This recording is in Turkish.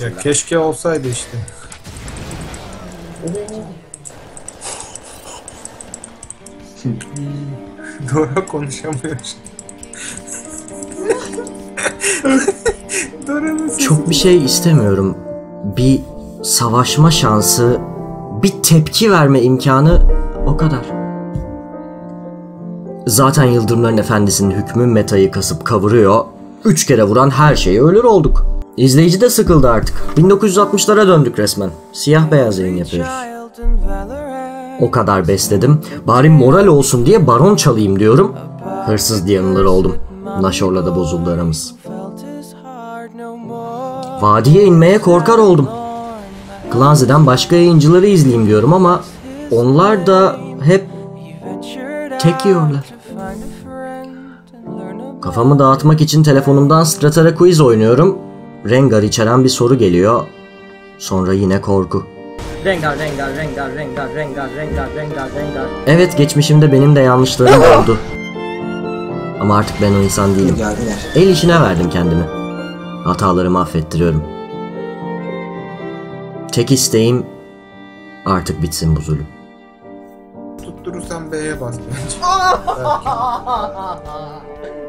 Ya keşke olsaydı işte. Dora konuşamıyor. Dora'nın sesi. Çok bir şey istemiyorum. Bir savaşma şansı, bir tepki verme imkanı o kadar. Zaten Yıldırımların Efendisi'nin hükmü metayı kasıp kavuruyor. Üç kere vuran her şeyi ölür olduk. İzleyici de sıkıldı artık. 1960'lara döndük resmen. Siyah beyaz yayın yapıyoruz. O kadar besledim. Bari moral olsun diye baron çalayım diyorum. Hırsız diye oldum. Naşor'la da bozuldu aramız. Vadiye inmeye korkar oldum. Clancy'den başka yayıncıları izleyeyim diyorum ama onlar da hep tek. Kafamı dağıtmak için telefonumdan Stratara Quiz oynuyorum. Rengar içeren bir soru geliyor. Sonra yine korku. Rengar, Rengar, Rengar, Rengar, Rengar, Rengar, Rengar, Rengar. Evet geçmişimde benim de yanlışlarım oldu. Ama artık ben o insan değilim. Geldiler. El işine verdim kendimi. Hatalarımı affettiriyorum. Tek isteğim artık bitsin bu zulüm. Tutturursan B'ye bas bence.